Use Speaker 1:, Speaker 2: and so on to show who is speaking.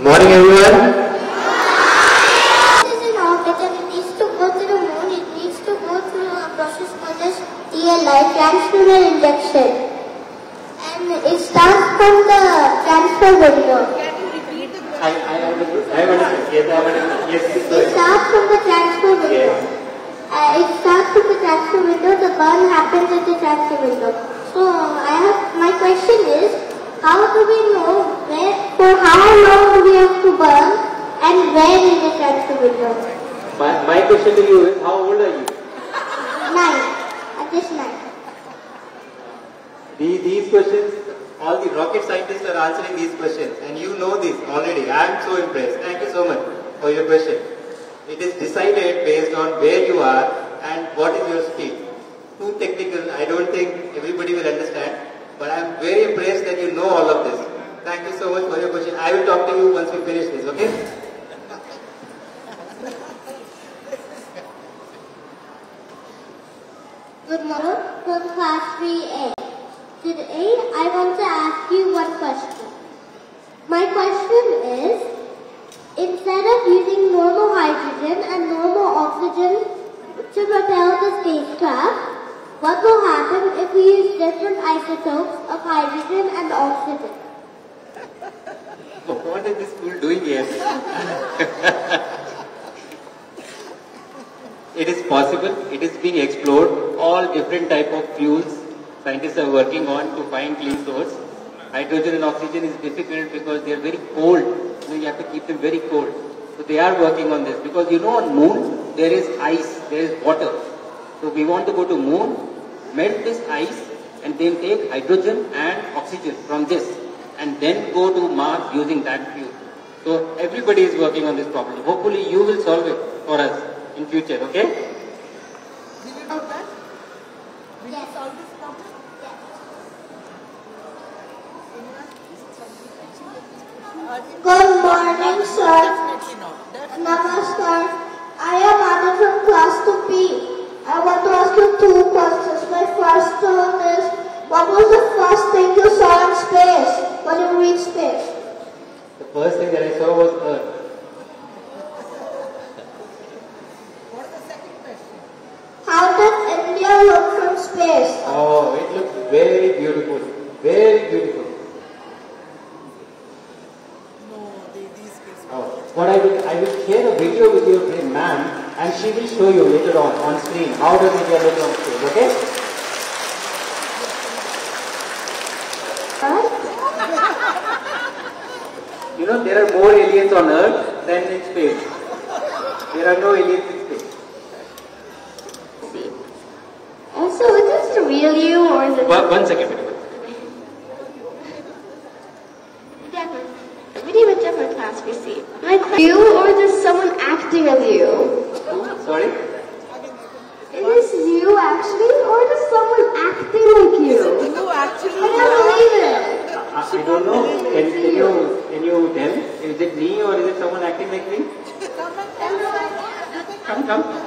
Speaker 1: Morning everyone.
Speaker 2: This is because it needs to go through the moon, it needs to go through a process called as TLI, translunar injection. And it starts from the transfer window.
Speaker 1: I, I understood. I understood. Yes, I understood. Yes,
Speaker 2: It starts from the transfer window. Uh, it starts from the transfer window, the burn happens at the transfer window. So I have, my question is, how do we know we have to burn and where in the window?
Speaker 1: My, my question to you is, how old are you?
Speaker 2: Nine. At this nine.
Speaker 1: These, these questions, all the rocket scientists are answering these questions and you know this already. I am so impressed. Thank you so much for your question. It is decided based on where you are and what is your speed. Too technical, I don't think everybody will understand, but I am very impressed that you know all of this. Thank you so much for your question. I will talk to you once we finish this, okay?
Speaker 2: Good morning from class 3A. Today I want to ask you one question. My question is, instead of using normal hydrogen and normal oxygen to propel the spacecraft, what will happen if we use different isotopes of hydrogen and oxygen?
Speaker 1: What is this school doing here? it is possible, it is being explored, all different type of fuels scientists are working on to find clean source. Hydrogen and oxygen is difficult because they are very cold. Know, you have to keep them very cold. So they are working on this because you know on moon there is ice, there is water. So we want to go to moon, melt this ice and then take hydrogen and oxygen from this and then go to Mars using that fuel. So everybody is working on this problem. Hopefully you will solve it for us in future, okay? Will you do that?
Speaker 2: Will yes. You solve this problem? Yes. Good morning, sir. Namaskar. I am Anand from class 2B. I want to ask you two questions. My first one is, what was the first thing you saw in space when you reached space?
Speaker 1: The first thing that I saw was Earth. What's the second question?
Speaker 2: How does India look from space?
Speaker 1: Oh, it looks very beautiful. Very beautiful. Oh, what I will, I will share a video with your friend ma'am and she will show you later on, on screen, how does India look on screen, okay? You know, there are more aliens on Earth than in space. There are no aliens in space.
Speaker 2: Also, is this the real you or is it
Speaker 1: One, one second. madam.
Speaker 3: Different. Really with different class we see. Like you or is this someone acting as you?
Speaker 1: Sorry?
Speaker 3: Is this you actually or is this someone acting like you?
Speaker 4: You actually
Speaker 3: I can't believe it.
Speaker 1: I, I don't know. Can, can you can you tell? Is it me or is it someone acting like me? Come, come.